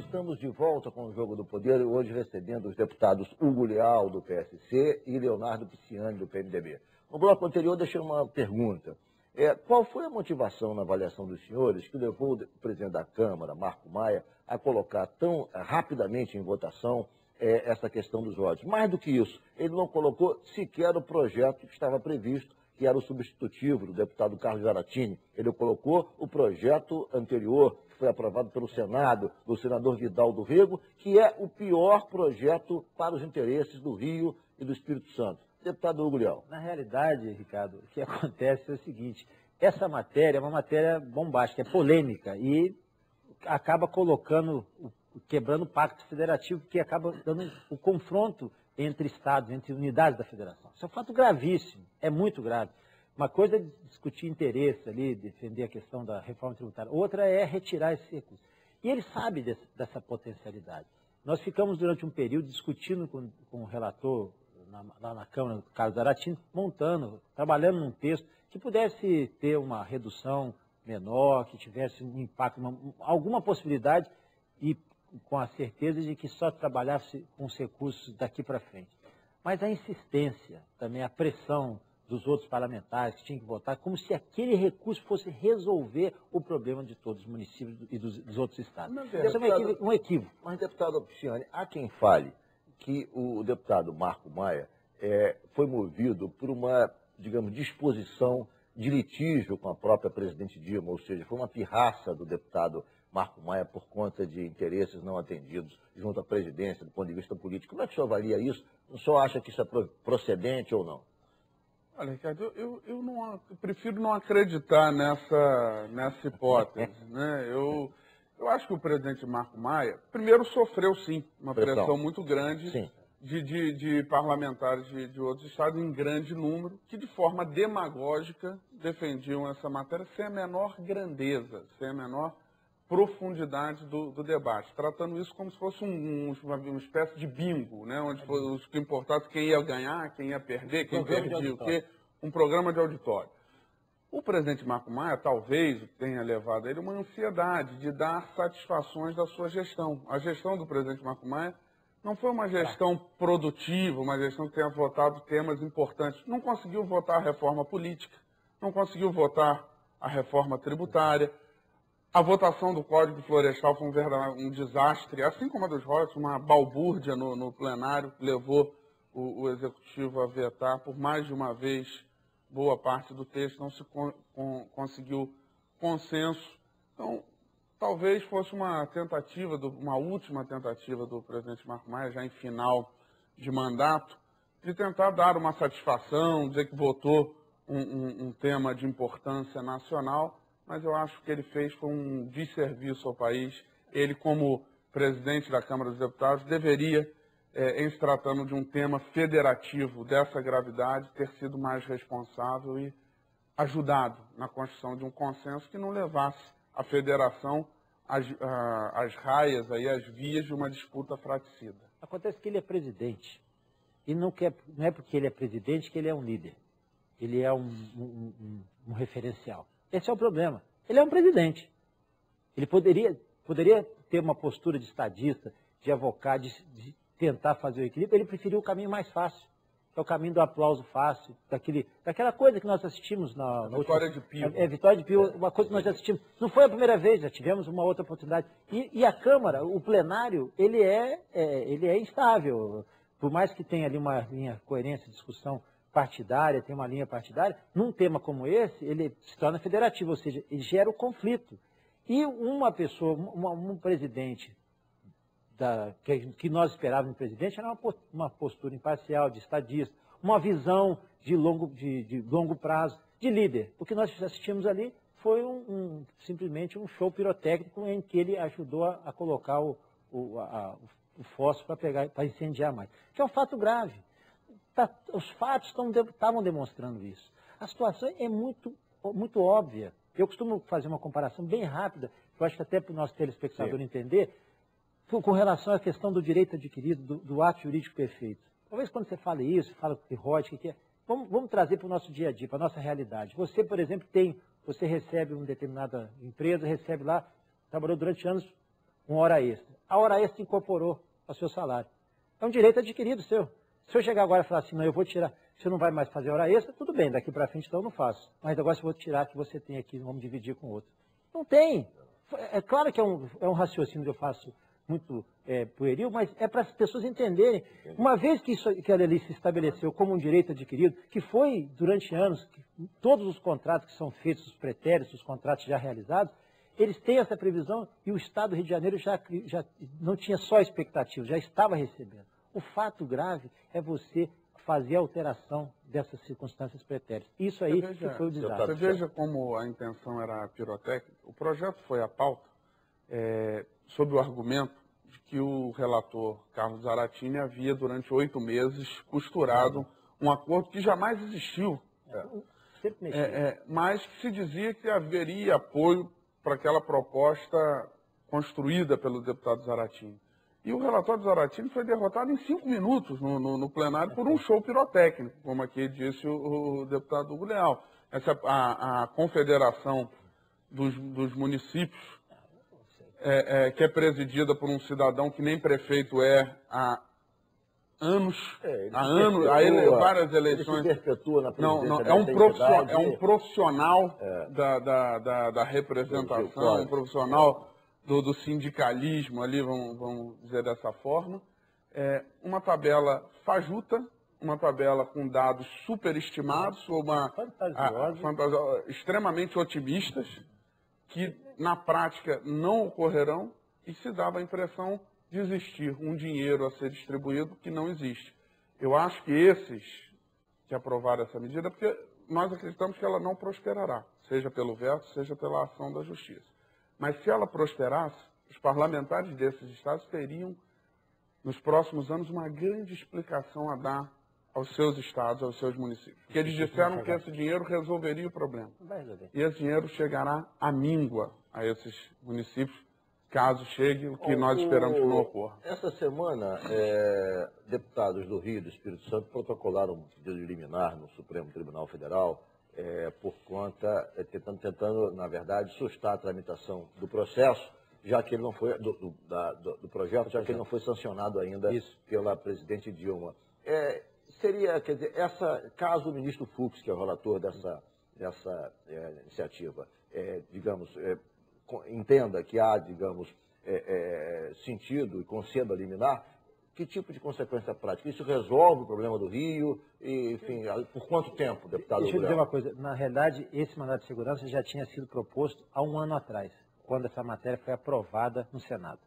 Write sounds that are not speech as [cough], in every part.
Estamos de volta com o Jogo do Poder, hoje recebendo os deputados Hugo Leal, do PSC, e Leonardo Pisciani, do PMDB. No bloco anterior, deixei uma pergunta. É, qual foi a motivação na avaliação dos senhores que levou o presidente da Câmara, Marco Maia, a colocar tão rapidamente em votação é, essa questão dos votos? Mais do que isso, ele não colocou sequer o projeto que estava previsto que era o substitutivo do deputado Carlos Zaratini. Ele colocou o projeto anterior, foi aprovado pelo Senado, do senador Vidal do Rego, que é o pior projeto para os interesses do Rio e do Espírito Santo. Deputado Hugo. Na realidade, Ricardo, o que [laughs] acontece é o seguinte, essa matéria é uma matéria bombástica, é polêmica e acaba colocando, quebrando o pacto federativo, que acaba dando o confronto entre estados, entre unidades da federação. Isso é um fato gravíssimo, é muito grave. Uma coisa é discutir interesse ali, defender a questão da reforma tributária, outra é retirar esse recurso. E ele sabe desse, dessa potencialidade. Nós ficamos durante um período discutindo com, com o relator na, lá na Câmara, Carlos Aratim, montando, trabalhando num texto que pudesse ter uma redução menor, que tivesse um impacto, uma, alguma possibilidade e com a certeza de que só trabalhasse com os recursos daqui para frente. Mas a insistência, também a pressão dos outros parlamentares que tinham que votar, como se aquele recurso fosse resolver o problema de todos os municípios e dos, dos outros estados. Isso é um equívoco, um equívoco. Mas, deputado Pisciani, há quem fale que o deputado Marco Maia é, foi movido por uma, digamos, disposição de litígio com a própria presidente Dilma, ou seja, foi uma pirraça do deputado Marco Maia por conta de interesses não atendidos junto à presidência, do ponto de vista político. Como é que o senhor avalia isso? O senhor acha que isso é procedente ou não? Olha, Ricardo, eu, eu, não, eu prefiro não acreditar nessa, nessa hipótese. né? eu, eu acho que o presidente Marco Maia, primeiro, sofreu sim uma pressão, pressão muito grande de, de, de, parlamentares de, de outros estados em grande número, que de forma demagógica defendiam essa matéria sem a menor grandeza, sem a menor profundidade do, do, debate, tratando isso como se fosse um, um, uma, uma, espécie de bingo, né? onde os que importasse quem ia ganhar, quem ia perder, quem perdia o quê, um programa de auditório. O presidente Marco Maia talvez tenha levado a ele uma ansiedade de dar satisfações da sua gestão. A gestão do presidente Marco Maia não foi uma gestão produtiva, uma gestão que tenha votado temas importantes. Não conseguiu votar a reforma política, não conseguiu votar a reforma tributária, a votação do Código Florestal foi um, um desastre, assim como a dos royalties, uma balbúrdia no, no plenário, levou o, o, Executivo a vetar por mais de uma vez boa parte do texto, não se con, con, conseguiu consenso. Então, talvez fosse uma tentativa, do, uma última tentativa do presidente Marco Maia, já em final de mandato, de tentar dar uma satisfação, dizer que votou um, um, um tema de importância nacional, mas eu acho que ele fez foi um desserviço ao país. Ele, como presidente da Câmara dos Deputados, deveria, é, em se tratando de um tema federativo dessa gravidade, ter sido mais responsável e ajudado na construção de um consenso que não levasse a federação às, às raias, aí, às vias de uma disputa fraticida. Acontece que ele é presidente. E não, quer, não é porque ele é presidente que ele é um líder. Ele é um, um, um, um referencial. Esse é o problema. Ele é um presidente. Ele poderia, poderia ter uma postura de estadista, de avocado, de, de tentar fazer o equilíbrio. Ele preferiu o caminho mais fácil, que é o caminho do aplauso fácil, daquele, daquela coisa que nós assistimos na, na Vitória última, de Pio. É, é, Vitória de Pio, uma coisa que nós assistimos. Não foi a primeira vez, já tivemos uma outra oportunidade. E, e a Câmara, o plenário, ele é, é, ele é instável. Por mais que tenha ali uma linha coerência, discussão partidária, tem uma linha partidária, num tema como esse, ele se torna federativo, ou seja, ele gera o conflito. E uma pessoa, uma, um presidente da, que, que, nós esperávamos no presidente era uma, uma, postura imparcial, de estadista, uma visão de longo, de, de longo prazo, de líder. O que nós assistimos ali foi um, um, simplesmente um show pirotécnico em que ele ajudou a, a colocar o, o, a, o fósforo para incendiar mais. Que é um fato grave. Tá, os fatos estavam demonstrando isso. A situação é muito, muito óbvia. Eu costumo fazer uma comparação bem rápida, que eu acho que até para o nosso telespectador Sim. entender, com relação à questão do direito adquirido, do, do, ato jurídico perfeito. Talvez quando você fala isso, fala que rótica, que é, vamos, vamos trazer para o nosso dia a dia, para a nossa realidade. Você, por exemplo, tem, você recebe uma determinada empresa, recebe lá, trabalhou durante anos uma hora extra. a hora extra incorporou ao seu salário. É um direito adquirido seu. Se eu chegar agora e falar assim, não, eu vou tirar, você não vai mais fazer hora extra, tudo bem, daqui para frente então eu não faço. Mas agora se eu vou tirar que você tem aqui, vamos dividir com outro. Não tem. É claro que é um, é um raciocínio que eu faço muito é, pueril, mas é para as pessoas entenderem. Uma vez que, isso, que a lei se estabeleceu como um direito adquirido, que foi durante anos, todos os contratos que são feitos, os pretéritos, os contratos já realizados, eles têm essa previsão e o Estado do Rio de Janeiro já, já não tinha só expectativa, já estava recebendo. O fato grave é você fazer a alteração dessas circunstâncias pretéritas. Isso aí veja, que foi o desastre. Você veja como a intenção era pirotécnica. O projeto foi à pauta é, sob o argumento de que o relator Carlos Zaratini havia, durante oito meses, costurado um acordo que jamais existiu. É. É, é, mas que se dizia que haveria apoio para aquela proposta construída pelo deputado Zaratini. E o relatório do Zaratini foi derrotado em cinco minutos no, no, no plenário por um show pirotécnico, como aqui disse o, o deputado Hugo Leal. Essa, a, a confederação dos, dos municípios, é, é, que é presidida por um cidadão que nem prefeito é há anos, é, há anos, há ele, várias eleições. Ele perpetua na não, não, é, um profissional, é um profissional é. da, da, da, da representação, um profissional do, do sindicalismo ali, vamos, vamos, dizer dessa forma. É uma tabela fajuta, uma tabela com dados superestimados, uma fantasiosa, extremamente otimistas, que na prática não ocorrerão e se dava a impressão de existir um dinheiro a ser distribuído que não existe. Eu acho que esses que aprovaram essa medida, porque nós acreditamos que ela não prosperará, seja pelo veto, seja pela ação da justiça. Mas se ela prosperasse, os parlamentares desses estados teriam, nos próximos anos, uma grande explicação a dar aos seus estados, aos seus municípios. Porque eles disseram que esse dinheiro resolveria o problema. E esse dinheiro chegará à míngua a esses municípios, caso chegue o que nós esperamos que não ocorra. Essa semana, é, deputados do Rio e do Espírito Santo protocolaram um pedido de liminar no Supremo Tribunal Federal é, por conta, é, tentando, tentando, na verdade, sustar a tramitação do processo, já que ele não foi, do, do, da, do, do projeto, já que ele não foi sancionado ainda Isso. pela presidente Dilma. É, seria, quer dizer, essa, caso o ministro Fux, que é o relator dessa, dessa é, iniciativa, é, digamos, é, entenda que há, digamos, sentido e conceda liminar, que tipo de consequência prática? Isso resolve o problema do Rio? E, enfim, por quanto tempo, deputado Deixa eu dizer uma coisa. Na realidade, esse mandato de segurança já tinha sido proposto há um ano atrás, quando essa matéria foi aprovada no Senado.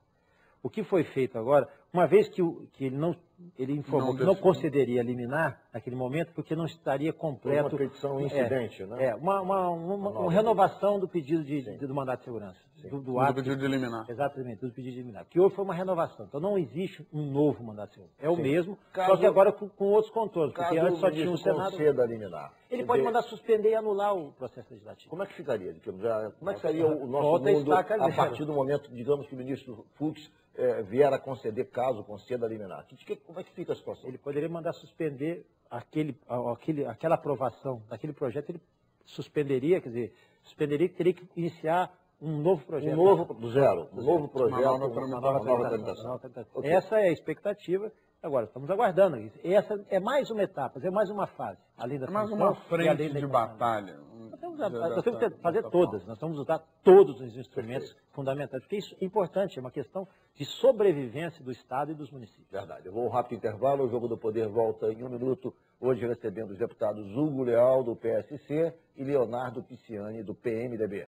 O que foi feito agora, uma vez que, o, que ele não ele informou não que não concederia liminar naquele momento, porque não estaria completo. Uma petição incidente, é, né? É, uma, uma, uma, uma renovação do pedido de, de, do mandato de segurança. Do, do, ato, do pedido de liminar. Exatamente, do pedido de liminar. Que houve foi uma renovação. Então não existe um novo mandato de segurança. É o mesmo, caso, só que agora com, com outros contornos. Porque antes só tinha um Senado. liminar. Ele pode mandar suspender e anular o processo legislativo. Como é que ficaria? Como é que seria o nosso mundo a partir do momento, digamos, que o ministro Fux é, vier a conceder, caso conceda liminar? Que, como é que fica a situação? Ele poderia mandar suspender aquele, aquele, aquela aprovação daquele projeto, ele suspenderia, quer dizer, suspenderia que teria que iniciar um novo projeto. Um novo, do zero, um novo projeto, uma nova, uma nova, nova tramitação. Okay. Essa é a expectativa. Agora, estamos aguardando isso. Essa é mais uma etapa, é mais uma fase. Além da é mais uma frente de batalha. Nós temos que fazer todas, nós vamos usar todos os instrumentos Perfeito. fundamentais, porque isso é importante, é uma questão de sobrevivência do Estado e dos municípios. Verdade. Eu vou um rápido intervalo, o Jogo do Poder volta em um minuto, hoje recebendo os deputados Hugo Leal, do PSC, e Leonardo Pisciani, do PMDB.